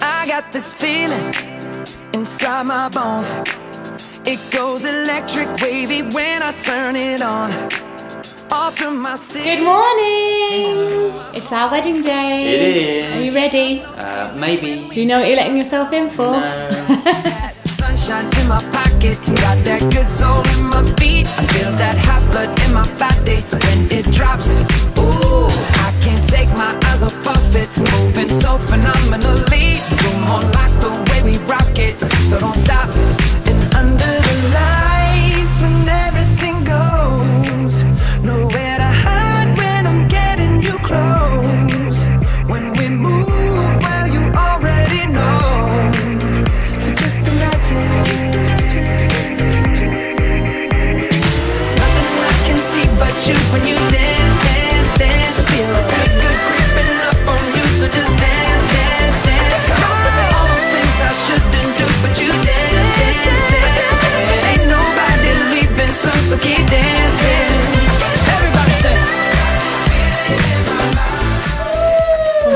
I got this feeling inside my bones. It goes electric wavy when I turn it on. Off from my Good morning! It's our wedding day. It is. Are you ready? Uh, maybe. Do you know what you're letting yourself in for? No. Sunshine in my pocket, got that good soul in my feet. I feel that hot blood in my body when it drops. Ooh, I can't take my eyes off of it, moving so phenomenally. You're more like the way we rock it, so don't stop.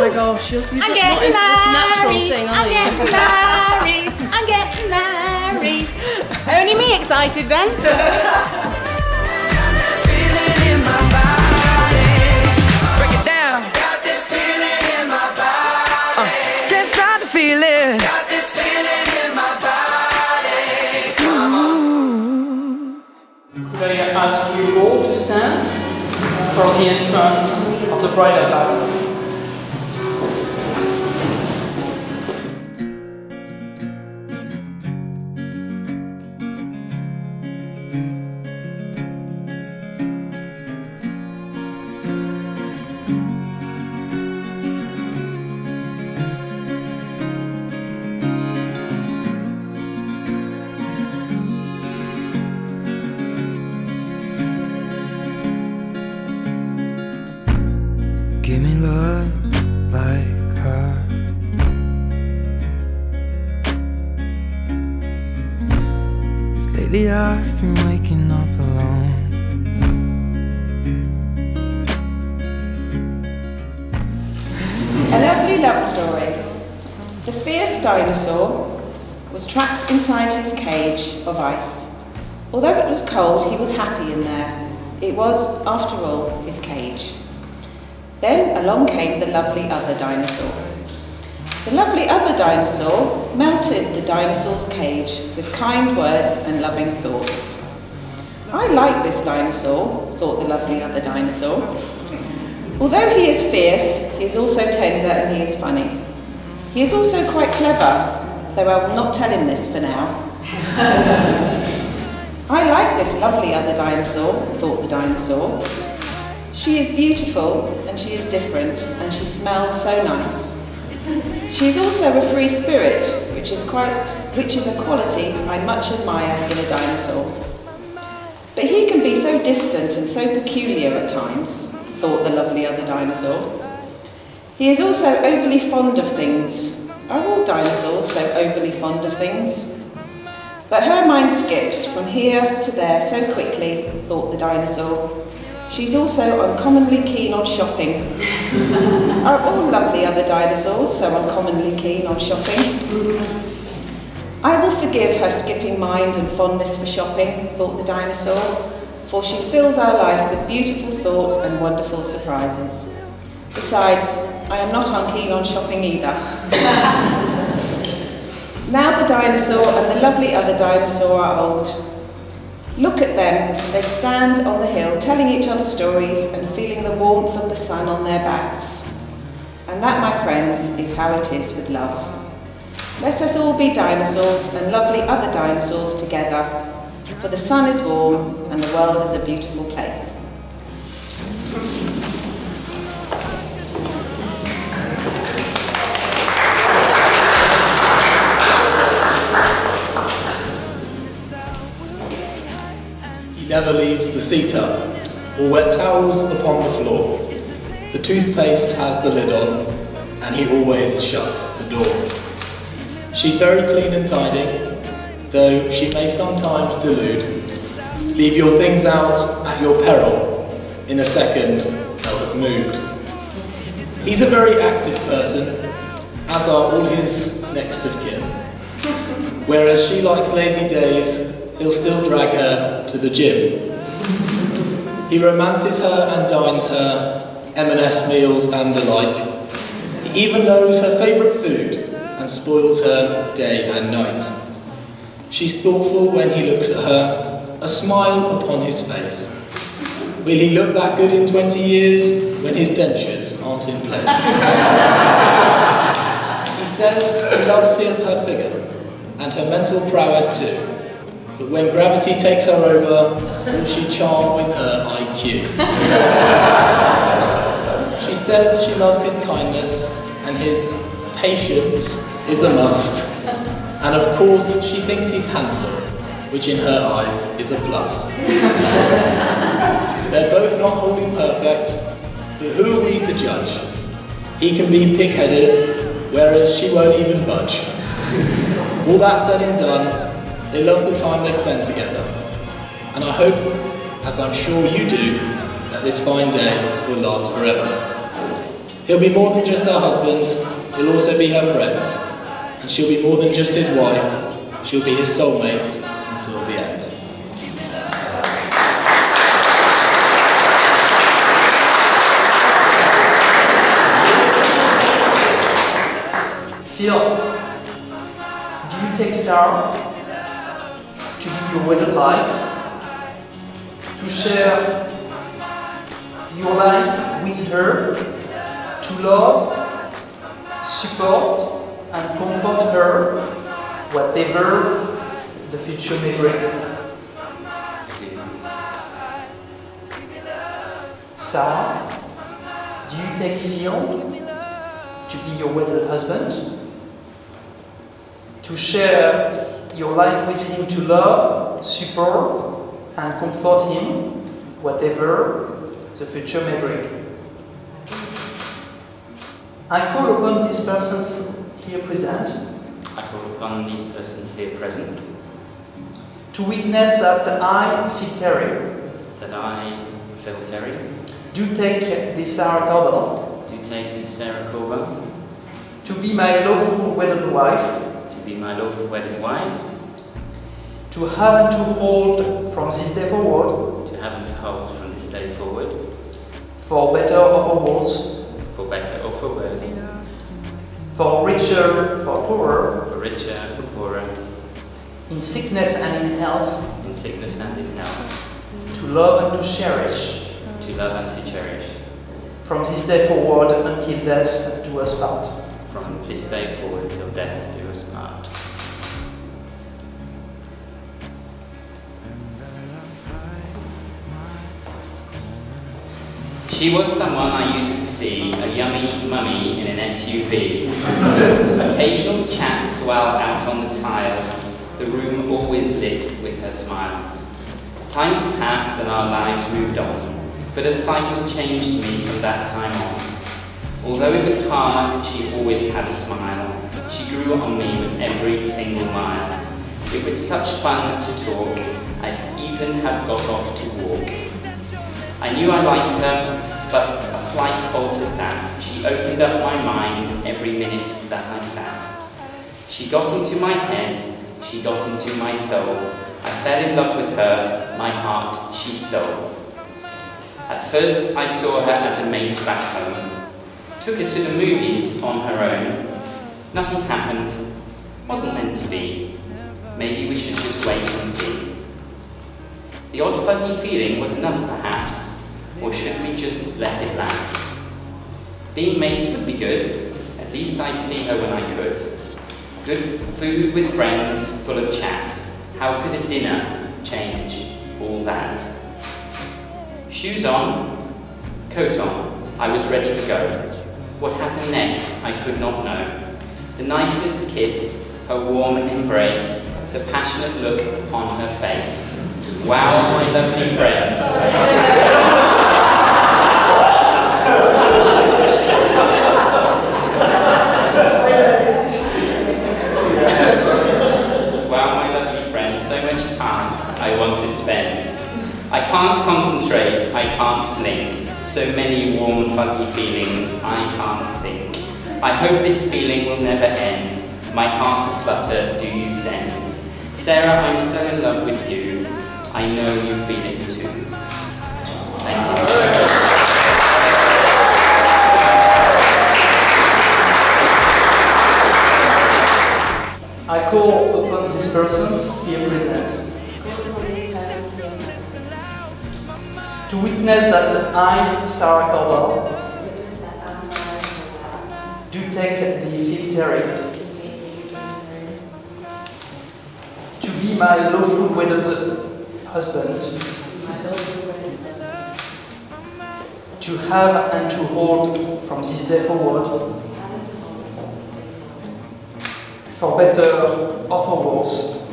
My gosh, you're, you're I'm just not getting into this natural married. thing, are I'm you? getting married. I'm getting married. Only me excited then. feeling in my body. Break it down. Got this feeling in my body. Uh, can't stop the feeling. Got this feeling in my body. May I ask you all to stand for the entrance of the bridal party? Was trapped inside his cage of ice. Although it was cold, he was happy in there. It was, after all, his cage. Then along came the lovely other dinosaur. The lovely other dinosaur melted the dinosaur's cage with kind words and loving thoughts. I like this dinosaur, thought the lovely other dinosaur. Although he is fierce, he is also tender and he is funny. He is also quite clever, though I will not tell him this for now. I like this lovely other dinosaur, thought the dinosaur. She is beautiful and she is different and she smells so nice. She is also a free spirit, which is quite which is a quality I much admire in a dinosaur. But he can be so distant and so peculiar at times, thought the lovely other dinosaur. He is also overly fond of things. Are all dinosaurs so overly fond of things? But her mind skips from here to there so quickly, thought the dinosaur. She's also uncommonly keen on shopping. Are all lovely other dinosaurs so uncommonly keen on shopping? I will forgive her skipping mind and fondness for shopping, thought the dinosaur, for she fills our life with beautiful thoughts and wonderful surprises. Besides, I am not unkeen on shopping either. now the dinosaur and the lovely other dinosaur are old. Look at them, they stand on the hill telling each other stories and feeling the warmth of the sun on their backs. And that, my friends, is how it is with love. Let us all be dinosaurs and lovely other dinosaurs together, for the sun is warm and the world is a beautiful place. Never leaves the seat up or wet towels upon the floor. The toothpaste has the lid on and he always shuts the door. She's very clean and tidy, though she may sometimes delude. Leave your things out at your peril. In a second, they'll have moved. He's a very active person, as are all his next of kin. Whereas she likes lazy days, he'll still drag her to the gym. He romances her and dines her, M&S meals and the like. He even knows her favourite food and spoils her day and night. She's thoughtful when he looks at her, a smile upon his face. Will he look that good in 20 years when his dentures aren't in place? he says he loves her, her figure and her mental prowess too. But when gravity takes her over, will she charm with her IQ? she says she loves his kindness and his patience is a must. And of course, she thinks he's handsome, which in her eyes is a plus. They're both not wholly perfect, but who are we to judge? He can be pig-headed, whereas she won't even budge. All that said and done, they love the time they spend together. And I hope, as I'm sure you do, that this fine day will last forever. He'll be more than just her husband, he'll also be her friend. And she'll be more than just his wife, she'll be his soulmate until the end. Phil, do you take Sarah to be your life? To share your life with her? To love, support, and comfort her, whatever the future may bring? Sarah, do you take Phil to be your wedded husband? to share your life with him, to love, support, and comfort him, whatever the future may bring. I call upon these persons here present. I call upon these persons here present. To witness that I, Phil Terry, that I, Phil Terry, do take this Sarah Cordell do take Miss Sarah to be my lawful wedded wife, to be my lawful wedded wife, to have and to hold from this day forward, to have and to hold from this day forward, for better or for worse, for better or for worse, for richer, for poorer, for richer, for poorer, in sickness and in health, in sickness and in health, to love and to cherish, to love and to cherish, from this day forward until death do us part. from this day forward till death do us part. She was someone I used to see, a yummy mummy in an SUV. Occasional chats while out on the tiles, the room always lit with her smiles. Times passed and our lives moved on, but a cycle changed me from that time on. Although it was hard, she always had a smile. She grew on me with every single mile. It was such fun to talk, I'd even have got off to walk. I knew I liked her, but a flight altered that. She opened up my mind every minute that I sat. She got into my head, she got into my soul. I fell in love with her, my heart she stole. At first I saw her as a mate back home. Took her to the movies on her own. Nothing happened, wasn't meant to be. Maybe we should just wait and see. The odd fuzzy feeling was enough perhaps, or should we just let it lapse? Being mates would be good, at least I'd see her when I could. Good food with friends, full of chat. How could a dinner change all that? Shoes on, coat on, I was ready to go. What happened next, I could not know. The nicest kiss, her warm embrace, the passionate look upon her face. Wow, my lovely friend. I want to spend. I can't concentrate I can't blink. So many warm, fuzzy feelings, I can't think. I hope this feeling will never end. My heart aflutter, do you send? Sarah, I'm so in love with you. I know you feel it too. Thank you. I call upon these persons here present to witness that I, Sarah Caldwell, do take the Phil Terry to be my lawful wedded husband, to have and to hold from this day forward, for better or for worse,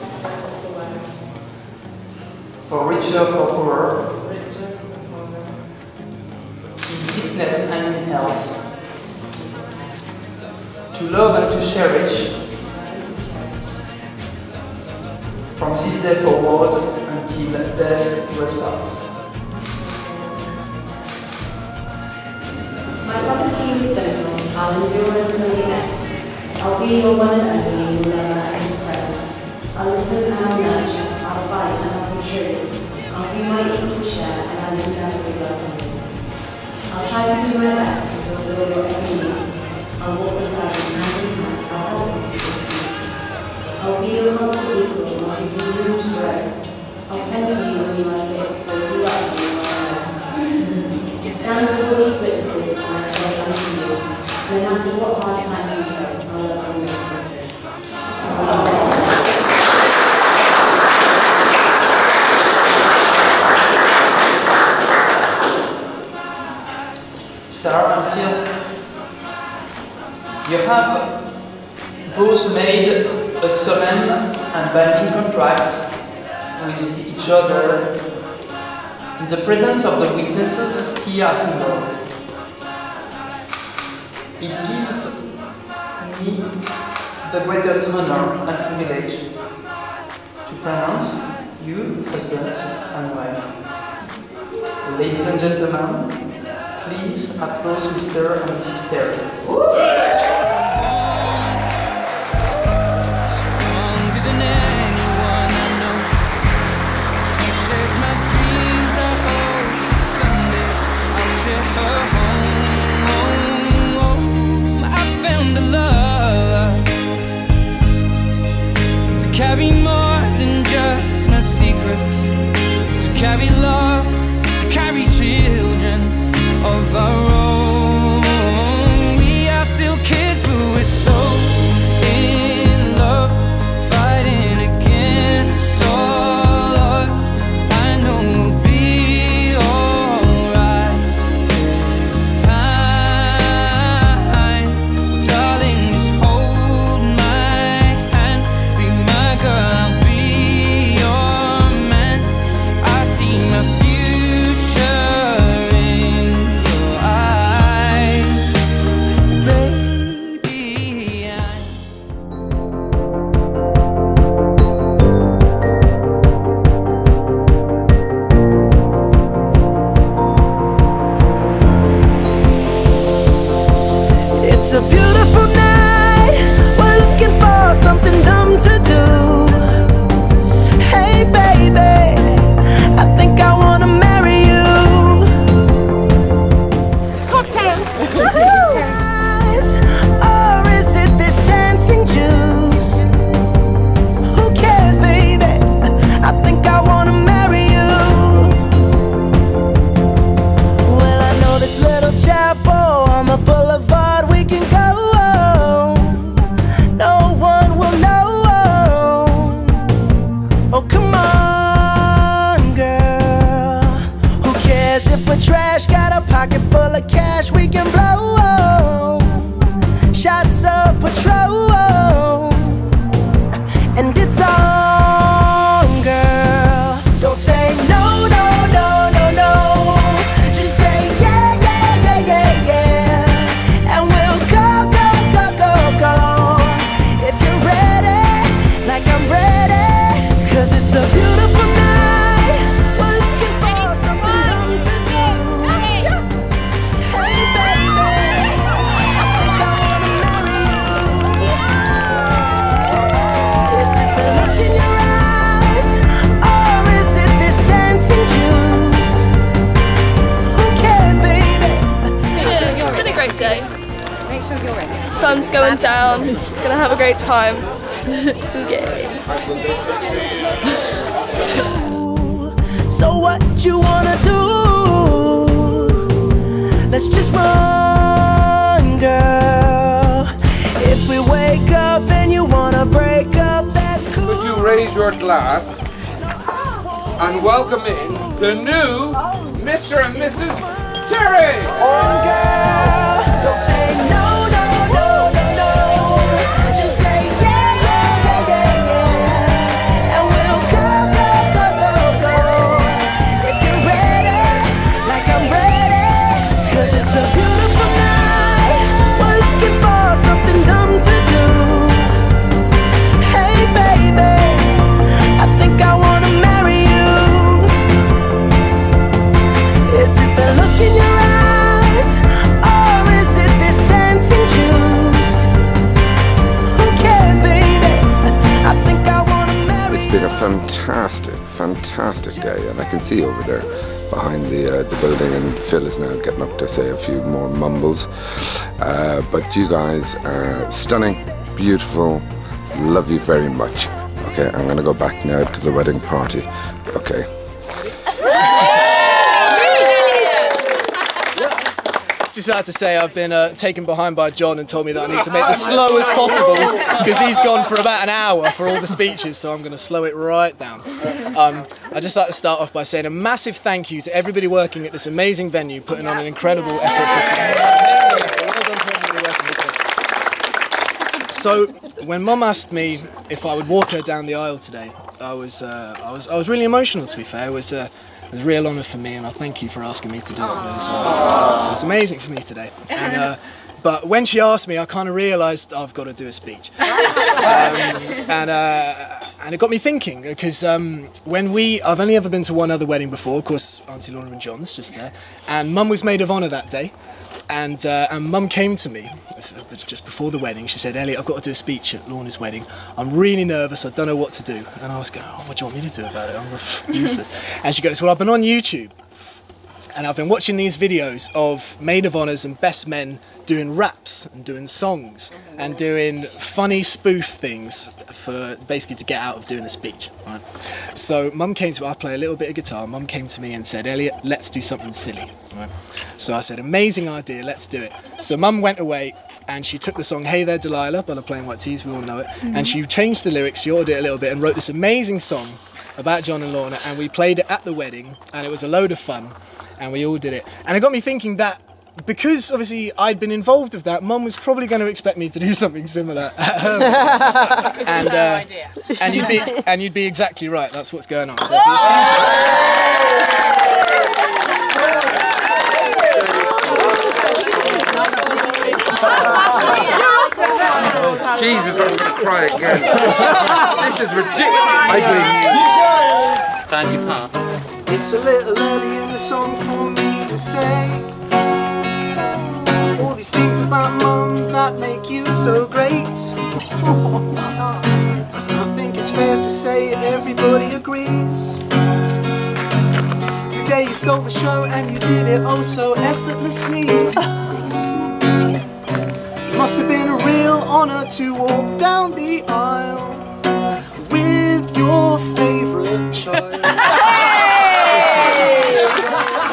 for richer, for poorer, in sickness and in health, to love and to cherish, from this day forward death do us part. My promise to you is simple. I'll endure until the end. I'll be your one and only, never end friend. I'll listen and I'll nurture. I'll fight and I'll be true. I'll do my equal share and I will never be welcome. I'll try to do my best to fulfill your every need. I'll walk beside you hand in hand. I'll help you to succeed. I'll be your constant equal. I'll give you room to grow. I'll tend to you when you are sick. I'll when you are alone. Stand before these witnesses and I say unto you, no matter what hard times you face, I'll love you with you. Sarah and Phil, you have both made a solemn and binding contract with each other in the presence of the witnesses here assembled. It gives me the greatest honor and privilege to pronounce you husband and wife. Ladies and gentlemen, Please applaud Mr. and Mrs. Terry. Carry more than just my secrets, to carry love, And it's on, day. Make sure you're ready. Sun's going down. Gonna have a great time. Yay. So what you wanna do? Let's just run, girl. If we wake up and you wanna break up, that's cool. Would you raise your glass and welcome in the new Mr. and Mrs. Terry? Don't say no, see over there behind the uh, the building, and Phil is now getting up to say a few more mumbles. Uh, but you guys are stunning, beautiful, love you very much. Okay, I'm gonna go back now to the wedding party. Okay. Just had to say, I've been uh, taken behind by John and told me that I need to make this slow as possible because he's gone for about an hour for all the speeches, so I'm going to slow it right down. Um, I'd just like to start off by saying a massive thank you to everybody working at this amazing venue, putting on an incredible effort for today. So, when Mum asked me if I would walk her down the aisle today, I was, uh, I was, I was really emotional. To be fair, it was, uh, it was a real honour for me, and I thank you for asking me to do it. It was, uh, it was amazing for me today. And, uh, but when she asked me, I kind of realised I've got to do a speech, um, and uh, and it got me thinking because um, when we, I've only ever been to one other wedding before, of course, Auntie Lorna and John's just there, and Mum was maid of honour that day. And, uh, and mum came to me just before the wedding. She said, Elliot, I've got to do a speech at Lorna's wedding. I'm really nervous. I don't know what to do. And I was going, oh, what do you want me to do about it? I'm useless. and she goes, well, I've been on YouTube and I've been watching these videos of maid of honours and best men doing raps and doing songs and doing funny spoof things for basically to get out of doing a speech. Right? So mum came to me, I play a little bit of guitar. Mum came to me and said, Elliot, let's do something silly. Right? So I said, amazing idea, let's do it. So mum went away and she took the song Hey There Delilah by the Plain White T's, we all know it, and she changed the lyrics, she altered it a little bit and wrote this amazing song about John and Lorna and we played it at the wedding and it was a load of fun and we all did it. And it got me thinking that because obviously I'd been involved with that, Mum was probably going to expect me to do something similar at her and uh, and you'd be and you'd be exactly right. That's what's going on. So if you excuse me. Jesus, I'm gonna cry again. this is ridiculous. I Stand your part. It's a little early in the song for me to say all these things about mum that make you so great. I think it's fair to say everybody agrees. Today you stole the show and you did it oh so effortlessly. It must have been a real honour to walk down the aisle with your favourite child.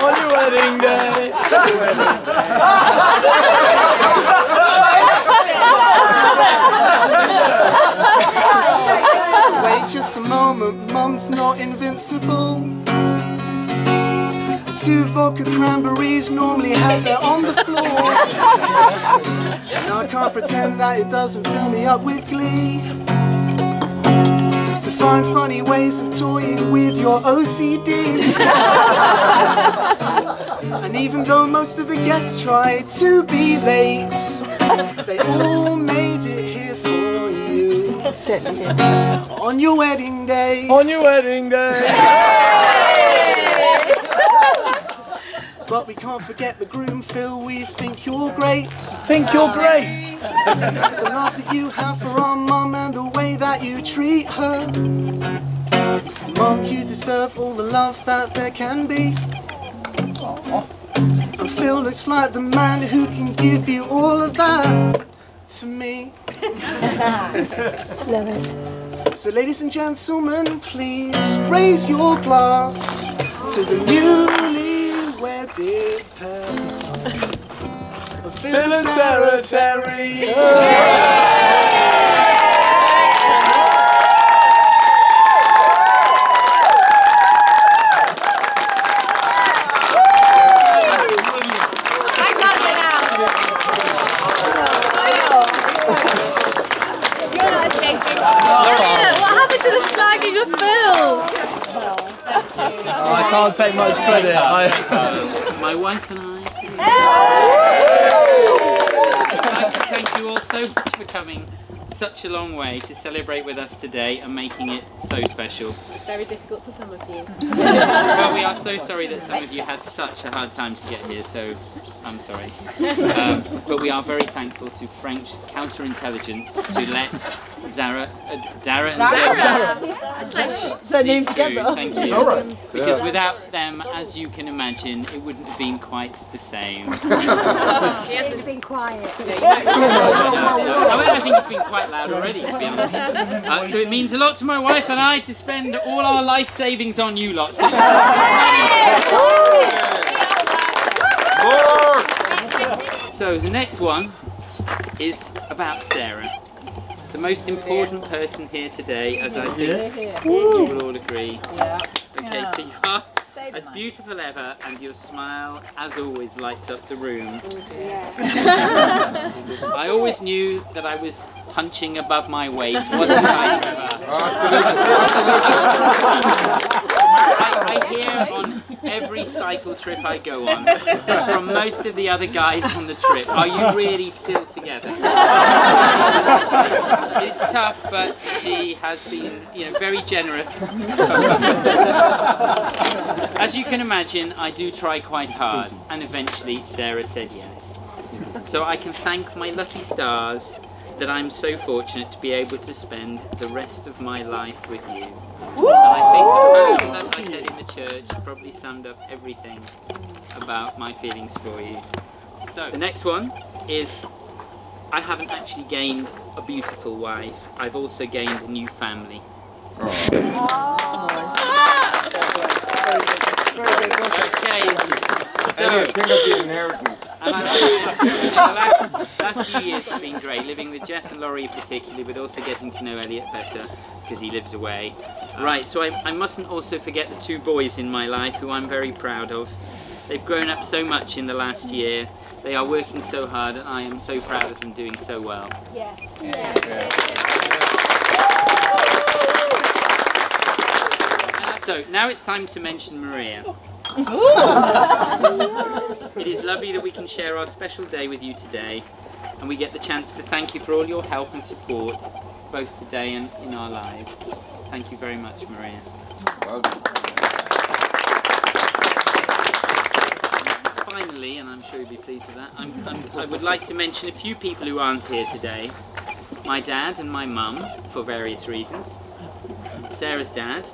On your wedding day. Wait just a moment, mum's not invincible. Two vodka cranberries normally has her on the floor. Now I can't pretend that it doesn't fill me up with glee. To find funny ways of toying with your OCD. And even though most of the guests tried to be late, they all made it here for you. On your wedding day. On your wedding day. But we can't forget the groom, Phil. We think you're great. Think you're great. The love that you have for our mum and the way that you treat her. Mum, you deserve all the love that there can be. And Phil, it's like the man who can give you all of that to me. Love it. So, ladies and gentlemen, please raise your glass to the newly wedded pair. of Phil and Sarah Terry. Elliot, what happened to the slagging of Phil? Oh, I can't take much credit. I... My wife and I. I'd like to thank you all so much for coming such a long way to celebrate with us today and making it so special. It's very difficult for some of you. well, we are so sorry that some of you had such a hard time to get here, so I'm sorry. Um, but we are very thankful to French counterintelligence to let Zara, uh, Dara and Zara. Zara That's like their name together. Thank you. All right. Because Yeah. without them, as you can imagine, it wouldn't have been quite the same. He hasn't been quiet. I, mean, I think it's been quite loud already, to be honest. Uh, so it means a lot to my wife and I to spend all our life savings on you lot. So, so the next one is about Sarah. The most important person here today, as I think Yeah. you will all agree. Yeah. Okay, so you are as beautiful ever, and your smile, as always, lights up the room. I always knew that I was punching above my weight, wasn't I, Trevor? I, I hear on every cycle trip I go on from most of the other guys on the trip, are you really still together? it's tough, but she has been, you know, very generous. As you can imagine, I do try quite hard, and eventually Sarah said yes. So I can thank my lucky stars that I'm so fortunate to be able to spend the rest of my life with you. And I think the poem that I said in the church probably summed up everything about my feelings for you. So the next one is I haven't actually gained a beautiful wife, I've also gained a new family. Okay. So, Elliot, think of the and I, the last, last few years have been great, living with Jess and Laurie particularly, but also getting to know Elliot better because he lives away. Right, so I, I mustn't also forget the two boys in my life who I'm very proud of. They've grown up so much in the last year. They are working so hard, and I am so proud of them doing so well. Yeah. So now it's time to mention Maria. It is lovely that we can share our special day with you today, and we get the chance to thank you for all your help and support, both today and in our lives. Thank you very much, Maria. Finally, and I'm sure you'll be pleased with that, I'm, I'm, I would like to mention a few people who aren't here today. My dad and my mum, for various reasons. Sarah's dad,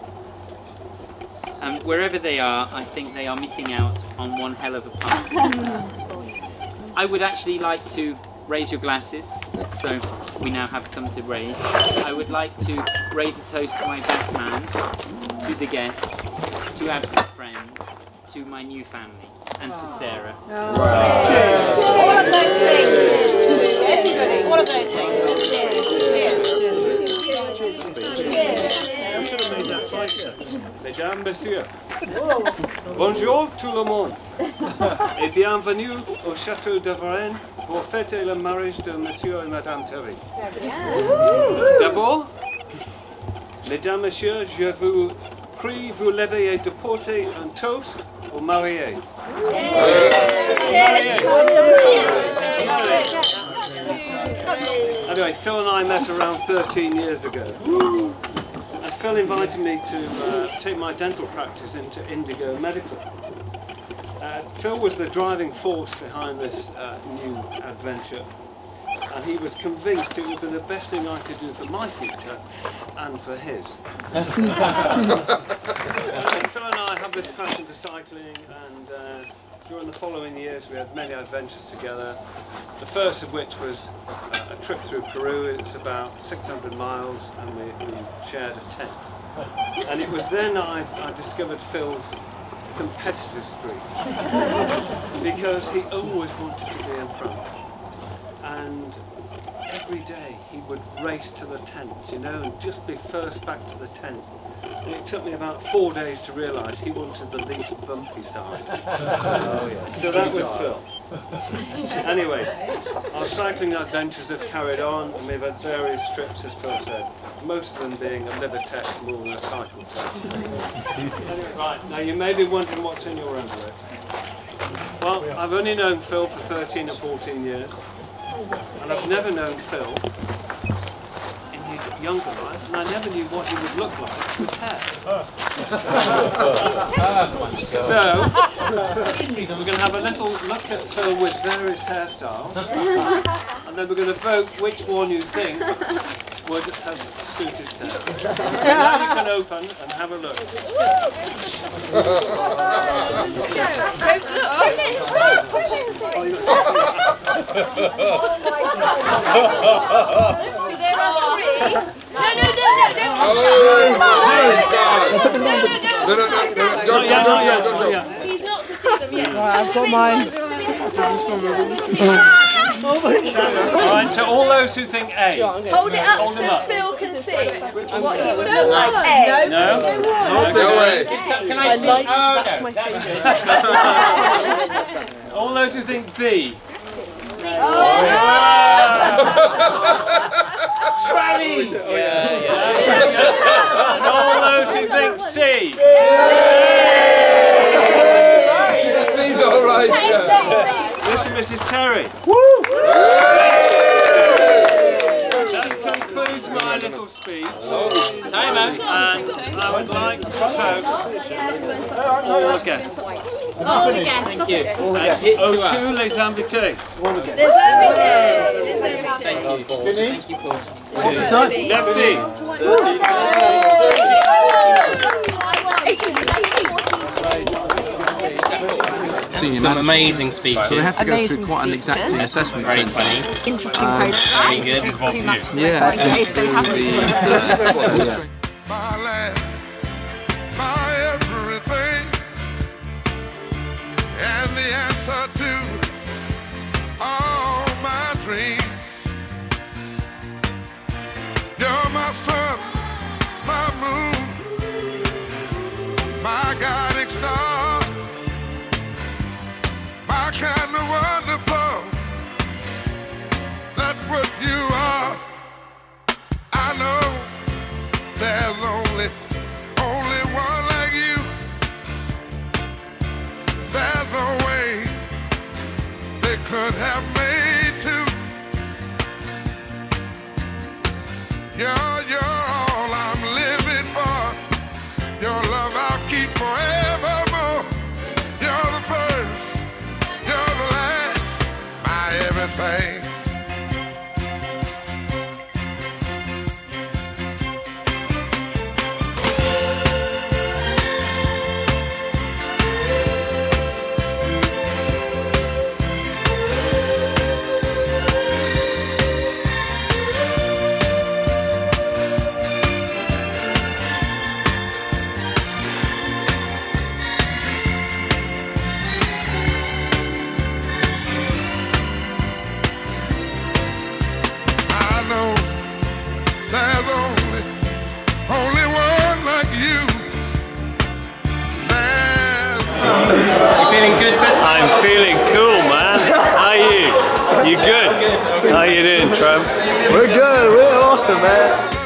and wherever they are, I think they are missing out on one hell of a party. I would actually like to raise your glasses, so we now have some to raise. I would like to raise a toast to my best man, to the guests, to absent friends, to my new family, and to Sarah. Cheers! All of those things. Everybody. All of those Mesdames, Messieurs, bonjour tout le monde et bienvenue au château de Varennes pour fêter le mariage de Monsieur et Madame Terry. D'abord, Mesdames, Messieurs, je vous prie vous lever et de porter un toast aux mariés. Anyway, Phil and I met around 13 years ago. Phil invited me to uh, take my dental practice into Indigo Medical. Uh, Phil was the driving force behind this uh, new adventure. And he was convinced it would be the best thing I could do for my future and for his. Uh, Phil and I have this passion for cycling, and uh, during the following years we had many adventures together. The first of which was uh, a trip through Peru. it was about 600 miles, and we, we shared a tent. And it was then I, I discovered Phil's competitive streak because he always wanted to be in front. And every day he would race to the tent, you know, and just be first back to the tent. And it took me about four days to realise he wanted the least bumpy side. Oh, yes. So that was. Phil. Anyway, our cycling adventures have carried on and we've had various trips, as Phil said, most of them being a liver test more than a cycle test. Anyway, right, now you may be wondering what's in your envelopes. Well, I've only known Phil for 13 or 14 years, and I've never known Phil in his younger life, and I never knew what he would look like with hair. so, we're going to have a little look at Phil with various hairstyles, and then we're going to vote which one you think would have suited Phil. now you can open and have a look. No, no, no, no, no, don't, yeah, don't, yeah, don't, don't, yeah. don't. He's not to see them yet. I've got mine. This is from Oh my god. All right, to all those who think A. Hold it up Hold so up. Phil can see what he would look like. A. No? No way. Can I see? Oh, no. That's All those who think B. Oh. Sally! Oh, yeah, yeah. And all those who think C. He's all right. Yeah. Mrs. Terry. That concludes my little speech. Time out. And I would like to toast all the guests. All the guests. Thank you. Oh, two les invités. There's everything. There's everything. Thank you. Thank you, Paul. What's the time? Merci. Some amazing speeches. So we have to go through quite an exacting assessment Very centre. funny. Interesting Um, Very good. Yeah. Yeah. my have awesome, man.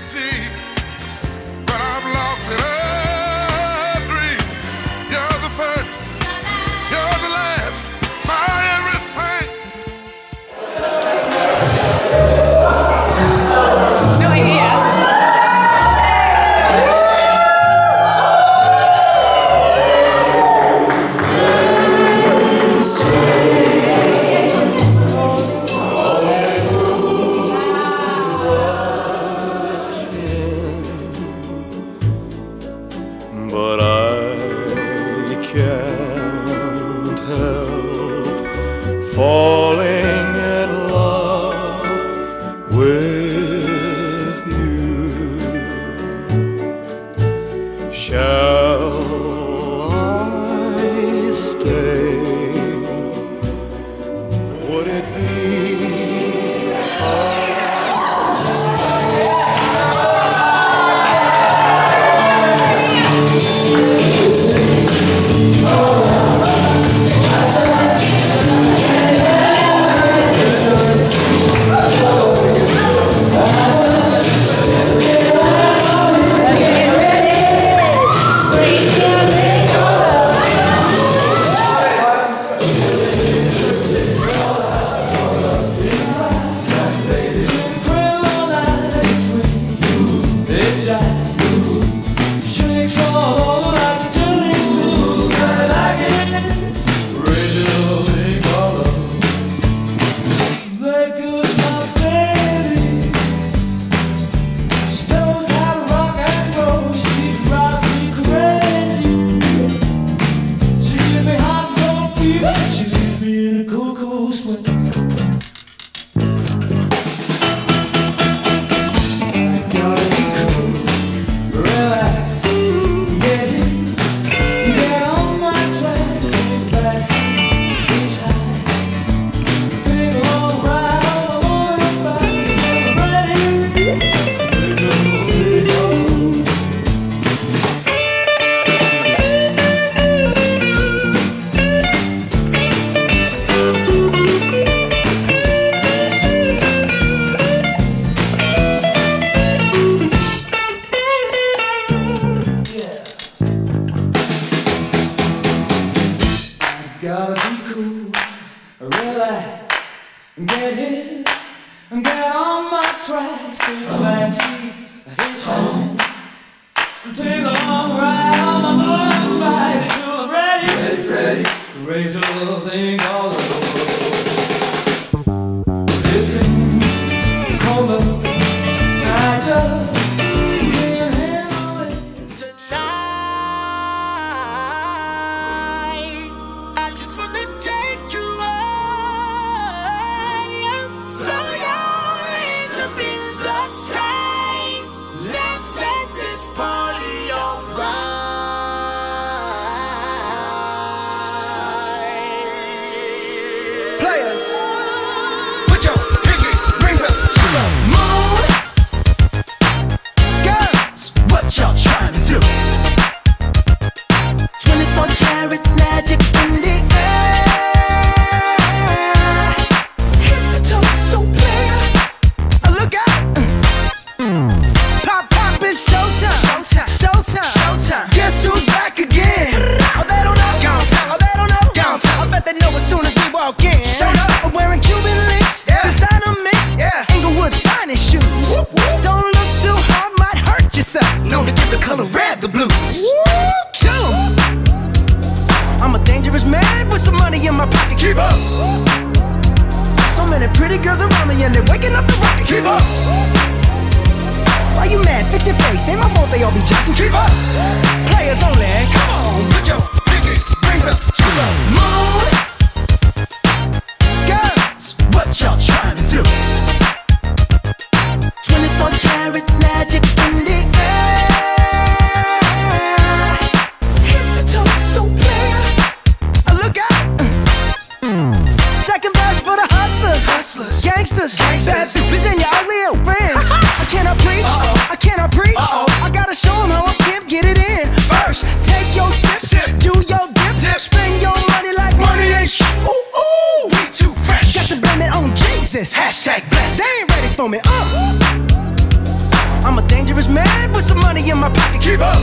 man with some money in my pocket. Keep up.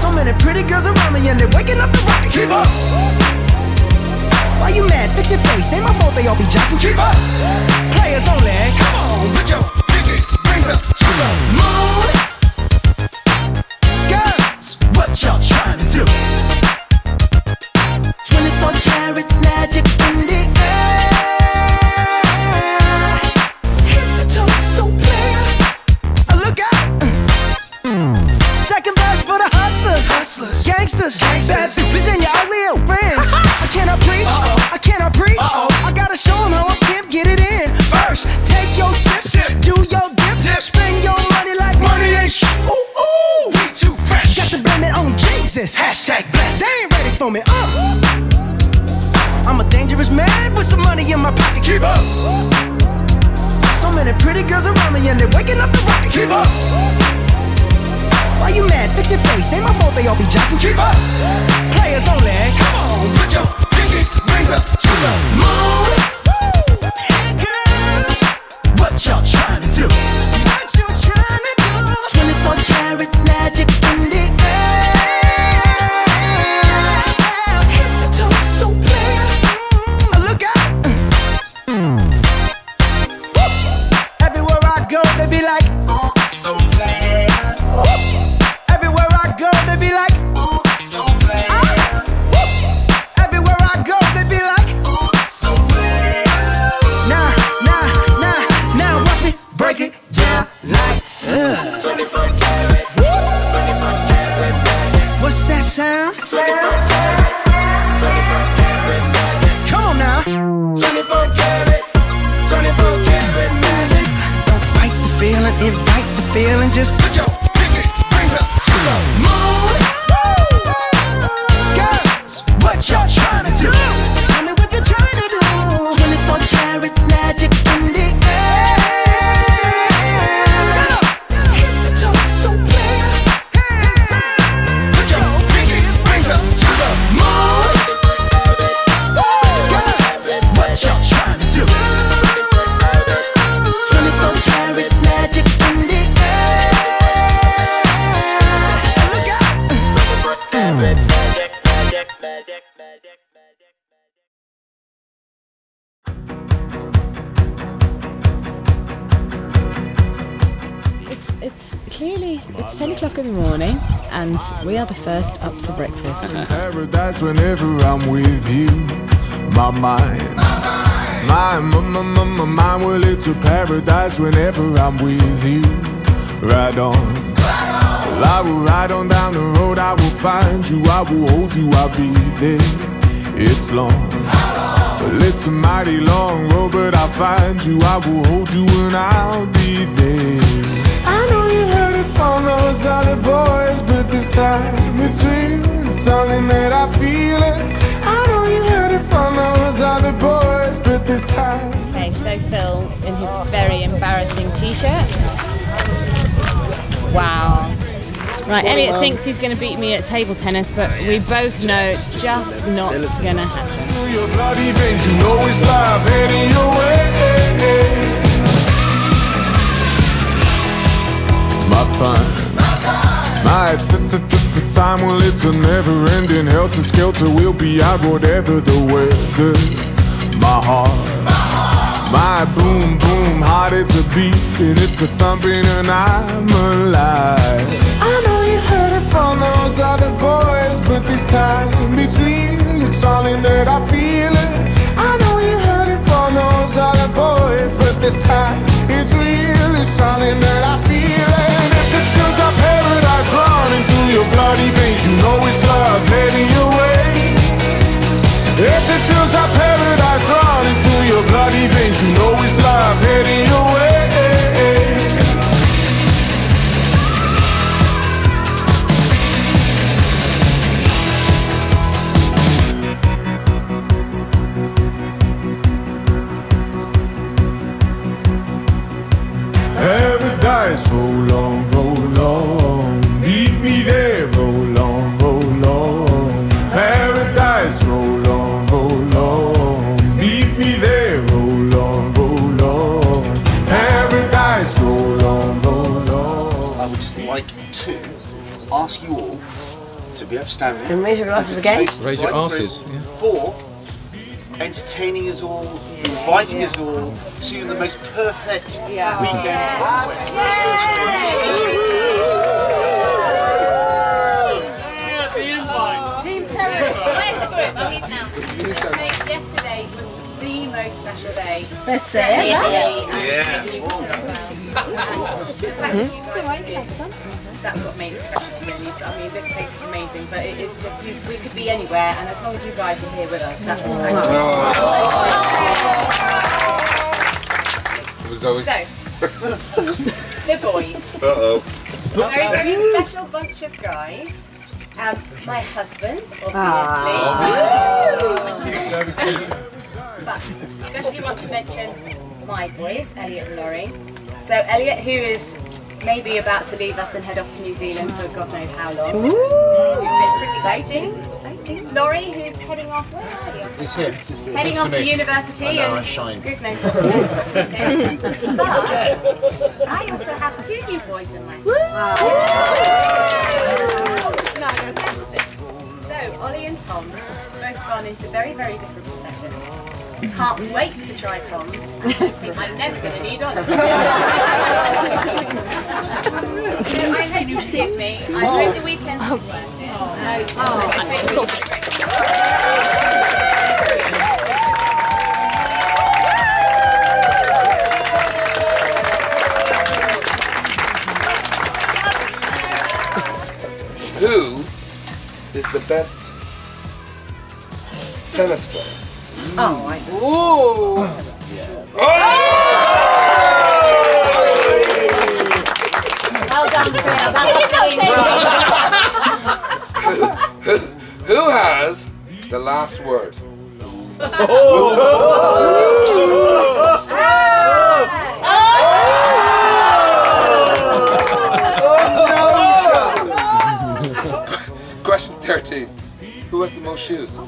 So many pretty girls around me and they're waking up the rocket. Keep up. Why you mad? Fix your face. Ain't my fault they all be jocking. Keep up. Players only. Come on, put your pinky rings up to the moon. This ain't my fault they all be jocking. Keep up. Players only. Come on, put your pinky rings up to the moon. Clearly it's ten o'clock in the morning, and we are the first up for breakfast. Paradise whenever I'm with you. My mind, my, my, my, my, my mind, well, it's a paradise whenever I'm with you. Ride on. Well, I will ride on down the road, I will find you, I will hold you, I'll be there. It's long. Well, it's a mighty long road, but I'll find you, I will hold you, and I'll be there. I know you heard it from those other boys, but this time it's real. It's something that I feel it. I know you heard it from those other boys, but this time. Okay, so Phil in his very embarrassing t-shirt. Wow. Right, Elliot um, thinks he's going to beat me at table tennis, but we both know it's just not going to happen. Your way. My time, my t-t-t-t-time, well, it's a never-ending helter-skelter. We'll be out whatever the weather. My heart, my boom boom heart, it's a beat and it's a thumping, and I'm alive. I know you heard it from those other boys, but this time real. It's something that I feel it. I know you heard it from those other boys, but this time it's real. It's something that I feel your bloody veins, you know it's love heading your way. If it feels like paradise running through your bloody veins, you know it's love heading your way. Paradise, roll on, to be upstanding. And raise your glasses again. Raise your right asses, yeah. For entertaining us all, inviting us all to the most perfect weekend of West. Team Terry. Where's the group? Oh, he's now. Yesterday was the most special day. Best day ever. Yeah. Hmm? That's what made it special really. I mean, this place is amazing, but it is just, you, we could be anywhere, and as long as you guys are here with us, that's It was always. So, the boys. Uh-oh. A very, very special bunch of guys. Um, my husband, obviously. But especially want to mention my boys, Elliot and Laurie. So Elliot, who is maybe about to leave us and head off to New Zealand for God knows how long. Pretty exciting. Laurie, who's heading off. Where are you? He's here. It's just Heading off to me. university I know, I and shine. good knows what's next. but I also have two new boys in my So Ollie and Tom both gone into very, very different professions. Can't wait to try Tom's. I think I'm never going to need Ollie. so I hope you forgive me. I hope the weekend was worth it. Oh, oh Who is the best tennis player? Oh, I. Ooh. Well done, Phil. Who has the last word? Oh. Question 13. Who has the most shoes? Oh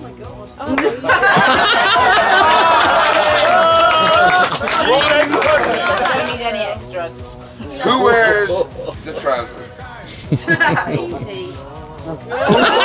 my Don't need any extras. Who wears the trousers? Easy.